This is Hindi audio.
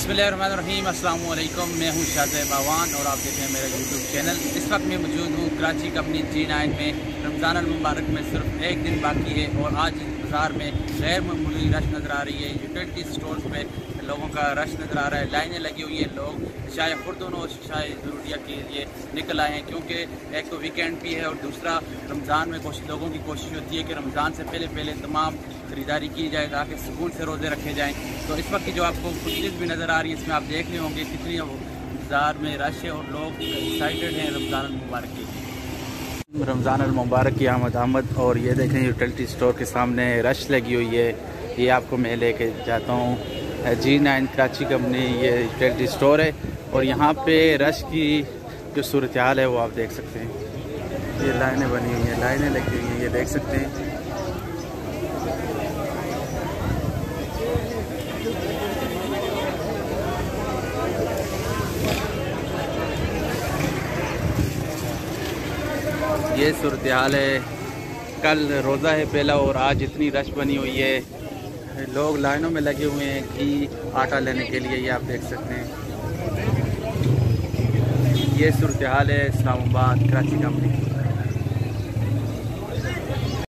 बसमीम अल्लाम मैं हूँ शाह बावान और आप देख रहे हैं मेरा यूट्यूब चैनल इस वक्त मैं मौजूद हूँ कराची कंपनी जी नाइन में। रमज़ान मुबारक में सिर्फ़ एक दिन बाकी है और आज बाज़ार में गैर मामूली रश नज़र आ रही है। यूटिलिटी स्टोर्स में लोगों का रश नज़र आ रहा है। लाइनें लगी हुई हैं लोग। शायद खुर्दों और शायद ज़रूरिया के लिए निकल आए हैं क्योंकि एक तो वीकेंड भी है और दूसरा रमज़ान में कोशिश लोगों की कोशिश होती है कि रमज़ान से पहले पहले तमाम ख़रीदारी की जाए, ताकि सुकून से रोज़े रखे जाएँ। तो इस वक्त की जो आपको फुटेज भी नज़र आ रही है, इसमें आप देख रहे होंगे कितनी इंतज़ार में रश है और लोग एक्साइटेड हैं रमज़ान मुबारक की रमज़ान मुबारक की आमद आमद, और ये देखें यूटिलिटी स्टोर के सामने रश लगी हुई है। ये आपको मैं लेके जाता हूँ। जी नाइन कराची कंपनी ये यूटिलिटी स्टोर है, और यहाँ पे रश की जो सूरत हाल है वो आप देख सकते हैं। ये लाइनें बनी हुई हैं, लाइनें लगी हुई हैं, ये देख सकते हैं। ये सूरत हाल है। कल रोज़ा है पहला और आज इतनी रश बनी हुई है। लोग लाइनों में लगे हुए हैं घी आटा लेने के लिए, ये आप देख सकते हैं। ये सूरत हाल है इस्लामाबाद, कराची कंपनी